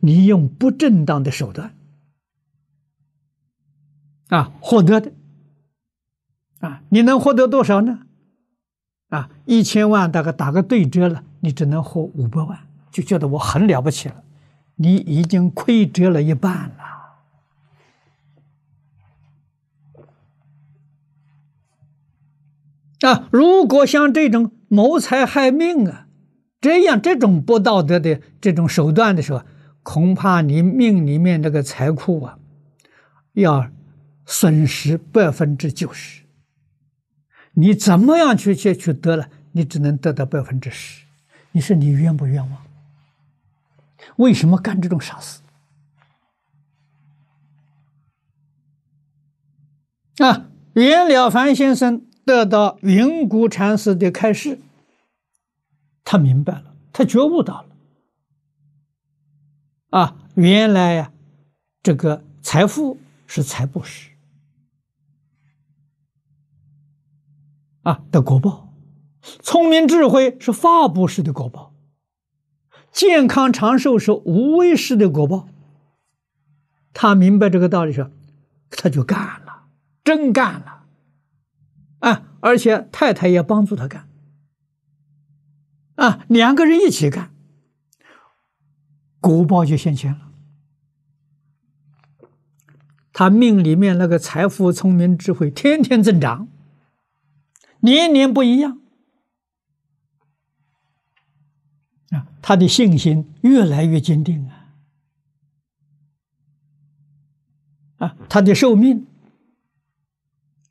你用不正当的手段啊获得的啊，你能获得多少呢？啊，一千万大概打个对折了，你只能获五百万，就觉得我很了不起了。你已经亏折了一半了。啊，如果像这种谋财害命啊，这样这种不道德的这种手段的时候，恐怕你命里面这个财库啊，要损失百分之九十。你怎么样去去去得了，你只能得到百分之十。你说你冤不冤枉？为什么干这种傻事？啊，袁了凡先生得到云谷禅师的开示，他明白了，他觉悟到了。啊，原来呀，这个财富是财布施。啊的果报，聪明智慧是法布施的果报，健康长寿是无为施的果报。他明白这个道理说，他就干了，真干了，啊！而且太太也帮助他干，啊，两个人一起干，果报就现前了。他命里面那个财富、聪明、智慧天天增长。年年不一样啊！他的信心越来越坚定啊！啊，他的寿命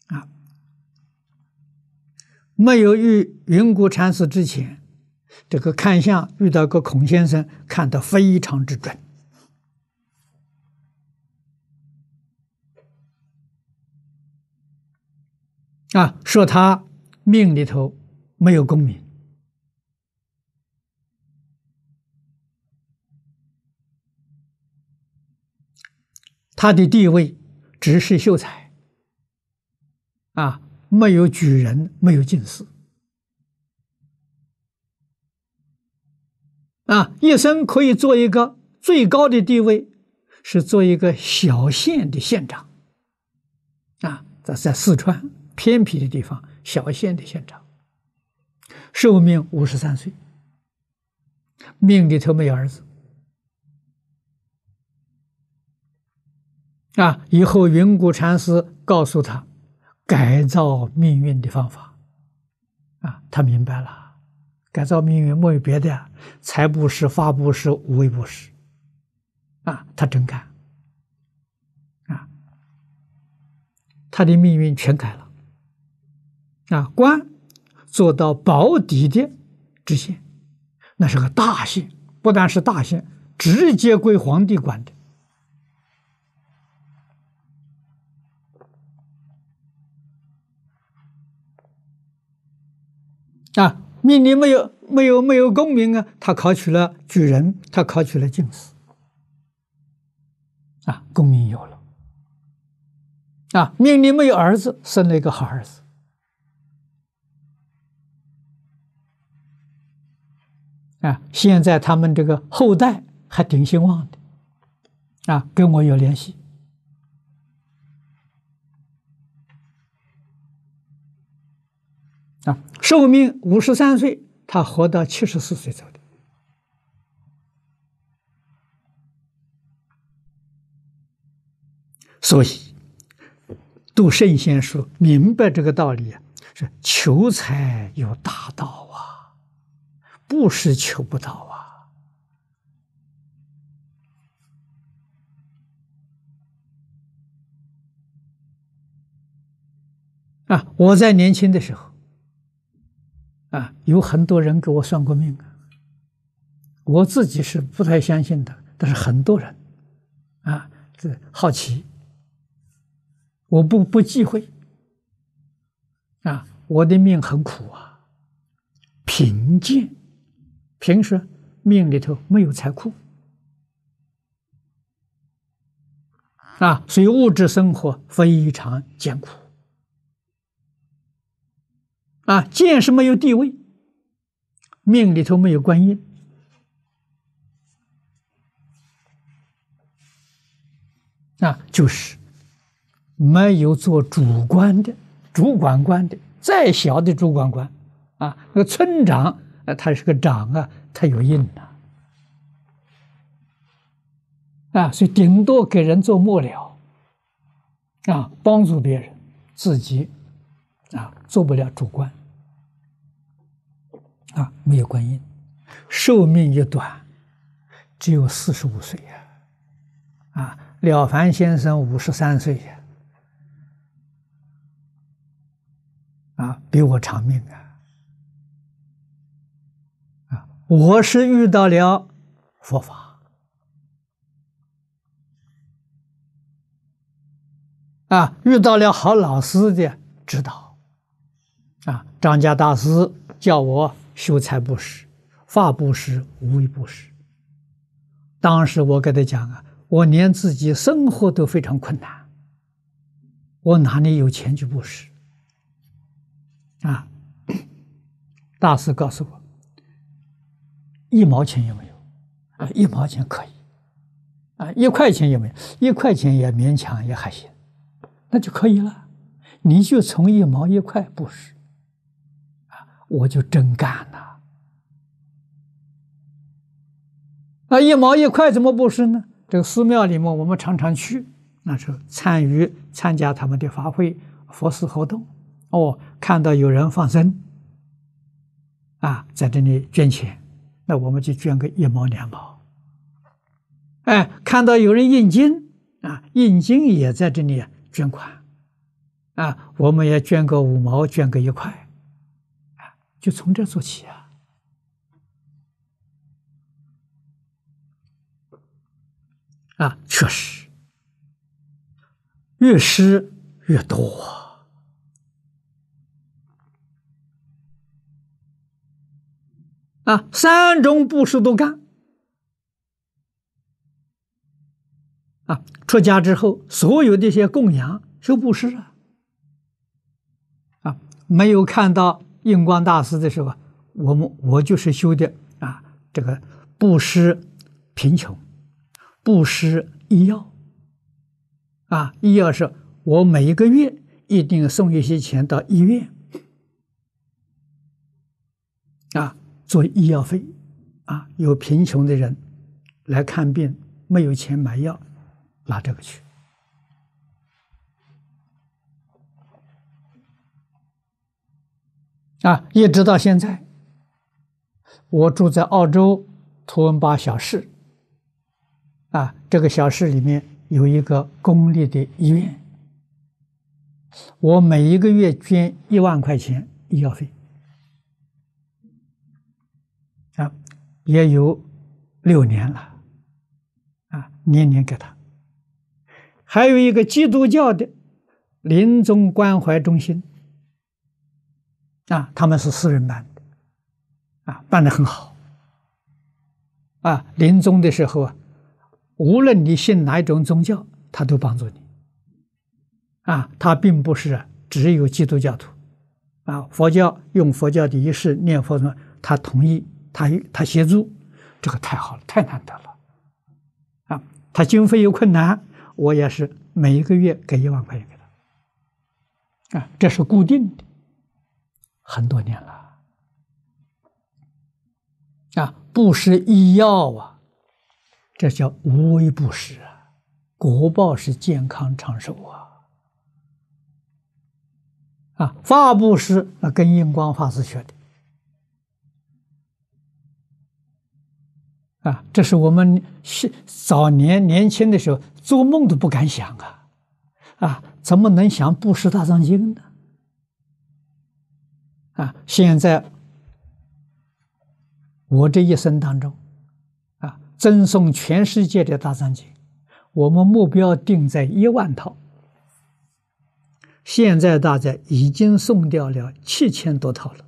啊，没有遇云谷禅师之前，这个看相遇到个孔先生，看得非常之准。啊，说他。命里头没有功名，他的地位只是秀才，啊，没有举人，没有进士，啊，一生可以做一个最高的地位，是做一个小县的县长，啊，在在四川偏僻的地方。小县的县长，寿命五十三岁，命里头没有儿子。啊！以后云谷禅师告诉他改造命运的方法，啊，他明白了，改造命运没有别的，财布施、法布施、无为布施，啊，他真干，啊，他的命运全改了。啊，官做到保底的知县，那是个大县，不但是大县，直接归皇帝管的。啊，命里没有没有没有功名啊，他考取了举人，他考取了进士。啊，功名有了。啊，命里没有儿子，生了一个好儿子。啊，现在他们这个后代还挺兴旺的，啊，跟我有联系。啊，寿命五十三岁，他活到七十四岁走的。所以，读圣贤书，明白这个道理啊，是求财有大道啊。不是求不到啊！啊，我在年轻的时候，啊，有很多人给我算过命啊。我自己是不太相信的，但是很多人，啊，这好奇，我不不忌讳。啊，我的命很苦啊，贫贱。平时命里头没有财库啊，所以物质生活非常艰苦啊。见是没有地位，命里头没有观音啊，就是没有做主官的、主管官的，再小的主管官啊，那个村长，呃，他是个长啊，他有印呐，啊，所以顶多给人做幕僚，啊，帮助别人，自己啊，做不了主官，啊，没有观音，寿命也短，只有四十五岁呀，啊。了凡先生五十三岁呀，啊，比我长命啊！啊，我是遇到了佛法，啊，遇到了好老师的指导，啊，张家大师叫我修财布施、法布施、无为布施。当时我跟他讲啊。我连自己生活都非常困难，我哪里有钱去布施？啊！大师告诉我，一毛钱也没有，啊，一毛钱可以，啊，一块钱也没有，一块钱也勉强也还行，那就可以了。你就从一毛一块布施，我就真干了。啊，一毛一块怎么不是呢？这个寺庙里面，我们常常去，那时候参与参加他们的法会、佛事活动。哦，看到有人放生，啊，在这里捐钱，那我们就捐个一毛两毛。哎，看到有人印经，啊，印经也在这里捐款，啊，我们也捐个五毛，捐个一块，就从这做起啊。啊，确实，越施越多啊！三种布施都干啊！出家之后，所有这些供养修布施啊，啊，没有看到印光大师的时候，我们我就是修的啊，这个布施贫穷。布施医药，啊，医药是我每一个月一定送一些钱到医院，啊，做医药费，啊，有贫穷的人来看病没有钱买药，拿这个去，啊，一直到现在，我住在澳洲图文巴小市。啊，这个小市里面有一个公立的医院，我每一个月捐一万块钱医药费，啊，也有六年了，啊，年年给他。还有一个基督教的临终关怀中心，啊，他们是私人办的，啊，办的很好，啊，临终的时候啊。无论你信哪一种宗教，他都帮助你。啊，他并不是只有基督教徒，啊，佛教用佛教的仪式念佛呢，他同意，他他协助，这个太好了，太难得了。啊，他经费有困难，我也是每一个月给一万块钱给他。啊，这是固定的，很多年了。啊，不是医药啊。这叫无为不施啊，国报是健康长寿啊！啊，法布施那，跟印光法师学的啊，这是我们早年年轻的时候做梦都不敢想啊！啊，怎么能想布施大藏经呢？啊，现在我这一生当中。啊赠送全世界的大藏经，我们目标定在一万套，现在大家已经送掉了七千多套了。